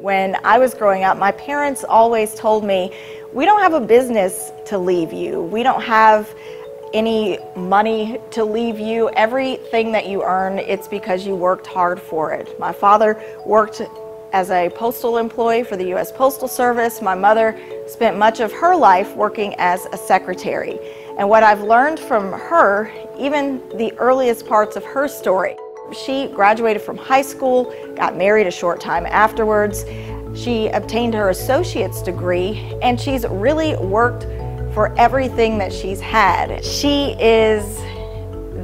When I was growing up, my parents always told me, we don't have a business to leave you. We don't have any money to leave you. Everything that you earn, it's because you worked hard for it. My father worked as a postal employee for the U.S. Postal Service. My mother spent much of her life working as a secretary. And what I've learned from her, even the earliest parts of her story, she graduated from high school, got married a short time afterwards. She obtained her associate's degree, and she's really worked for everything that she's had. She is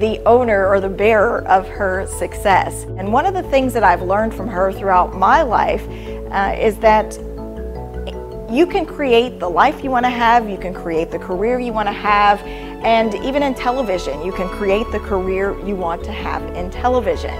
the owner or the bearer of her success. And one of the things that I've learned from her throughout my life uh, is that you can create the life you want to have, you can create the career you want to have, and even in television, you can create the career you want to have in television.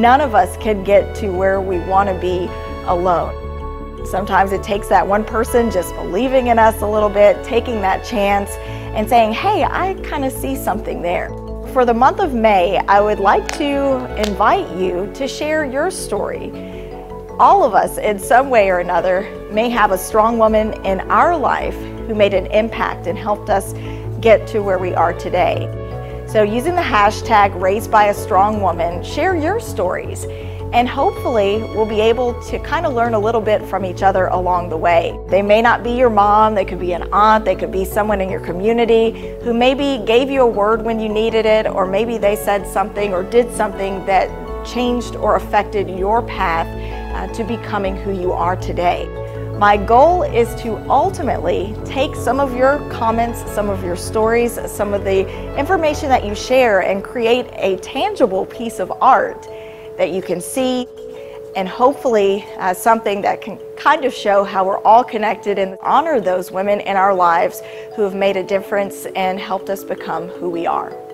None of us can get to where we want to be alone. Sometimes it takes that one person just believing in us a little bit, taking that chance, and saying, hey, I kind of see something there. For the month of May, I would like to invite you to share your story. All of us, in some way or another, may have a strong woman in our life who made an impact and helped us get to where we are today. So using the hashtag raised by a strong woman, share your stories and hopefully we'll be able to kind of learn a little bit from each other along the way. They may not be your mom, they could be an aunt, they could be someone in your community who maybe gave you a word when you needed it, or maybe they said something or did something that changed or affected your path uh, to becoming who you are today. My goal is to ultimately take some of your comments, some of your stories, some of the information that you share and create a tangible piece of art that you can see and hopefully uh, something that can kind of show how we're all connected and honor those women in our lives who have made a difference and helped us become who we are.